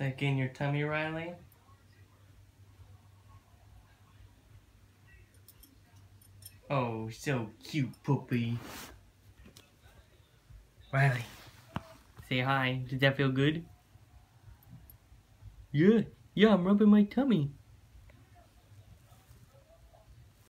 that in your tummy, Riley? Oh, so cute, puppy. Riley, say hi. Did that feel good? Yeah, yeah, I'm rubbing my tummy.